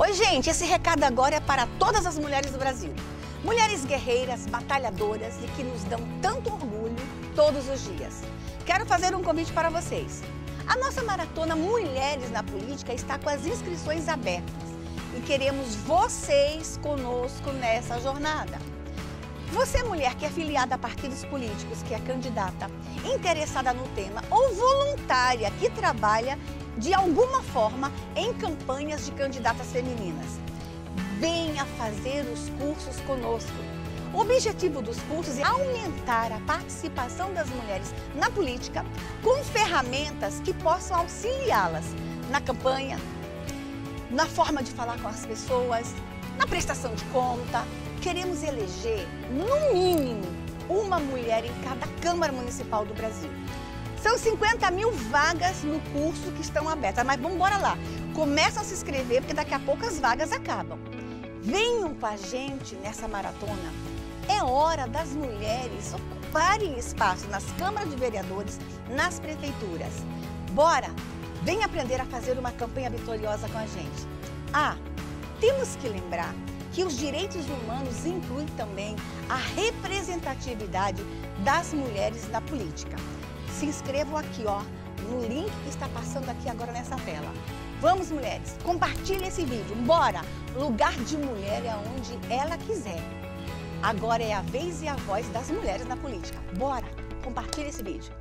Oi, gente, esse recado agora é para todas as mulheres do Brasil. Mulheres guerreiras, batalhadoras e que nos dão tanto orgulho todos os dias. Quero fazer um convite para vocês. A nossa maratona Mulheres na Política está com as inscrições abertas e queremos vocês conosco nessa jornada. Você, mulher que é filiada a partidos políticos, que é candidata, interessada no tema ou voluntária que trabalha de alguma forma em campanhas de candidatas femininas, venha fazer os cursos conosco. O objetivo dos cursos é aumentar a participação das mulheres na política com ferramentas que possam auxiliá-las na campanha, na forma de falar com as pessoas, na prestação de conta. Queremos eleger, no mínimo, uma mulher em cada Câmara Municipal do Brasil. São 50 mil vagas no curso que estão abertas, mas vamos embora lá. Começam a se inscrever, porque daqui a pouco as vagas acabam. Venham com a gente nessa maratona. É hora das mulheres ocuparem espaço nas câmaras de vereadores, nas prefeituras. Bora! Vem aprender a fazer uma campanha vitoriosa com a gente. Ah, temos que lembrar que os direitos humanos incluem também a representatividade das mulheres na política. Se inscrevam aqui, ó, no link que está passando aqui agora nessa tela. Vamos, mulheres, compartilhe esse vídeo. Bora! Lugar de mulher é onde ela quiser. Agora é a vez e a voz das mulheres na política. Bora! Compartilhe esse vídeo.